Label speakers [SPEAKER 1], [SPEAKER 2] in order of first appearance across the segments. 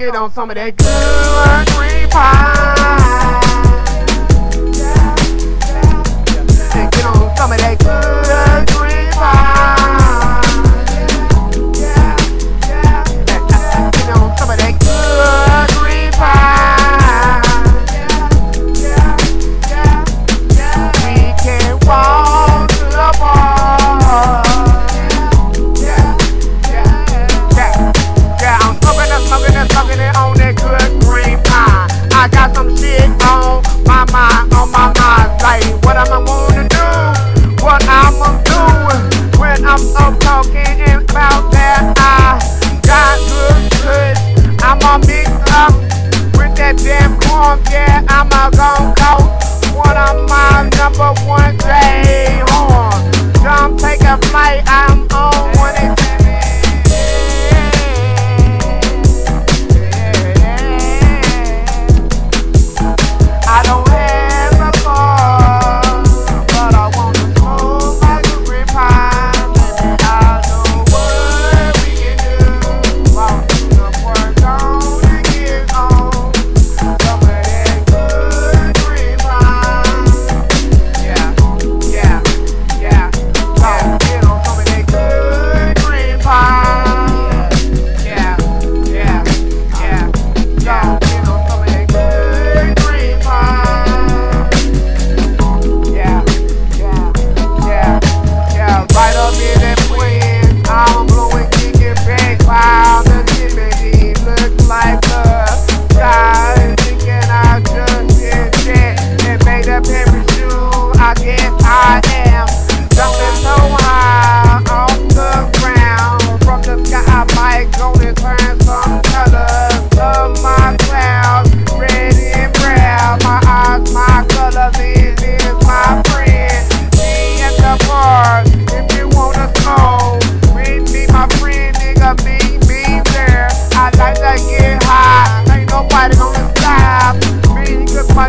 [SPEAKER 1] get on some of that good green pie. home, yeah, I'm a gon' go. One of my number one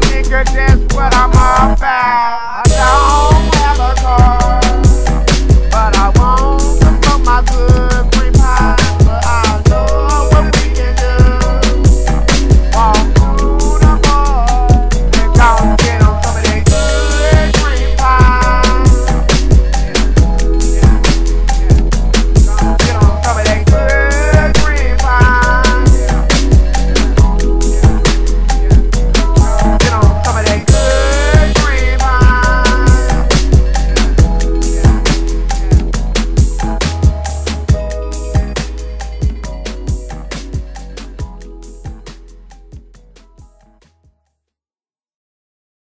[SPEAKER 1] nigga, that's what I'm about. I don't have a car.